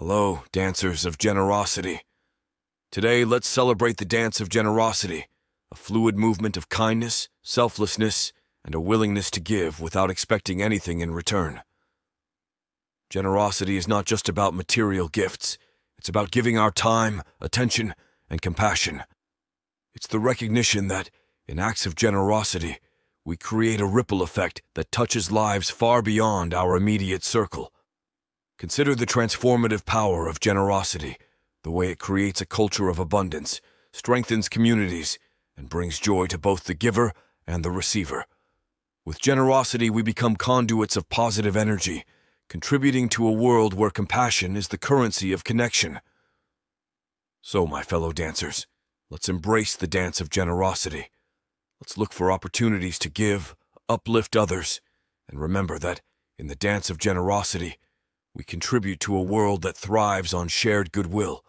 Hello, dancers of generosity. Today, let's celebrate the dance of generosity, a fluid movement of kindness, selflessness, and a willingness to give without expecting anything in return. Generosity is not just about material gifts, it's about giving our time, attention, and compassion. It's the recognition that, in acts of generosity, we create a ripple effect that touches lives far beyond our immediate circle. Consider the transformative power of generosity, the way it creates a culture of abundance, strengthens communities, and brings joy to both the giver and the receiver. With generosity, we become conduits of positive energy, contributing to a world where compassion is the currency of connection. So, my fellow dancers, let's embrace the dance of generosity. Let's look for opportunities to give, uplift others, and remember that, in the dance of generosity, we contribute to a world that thrives on shared goodwill.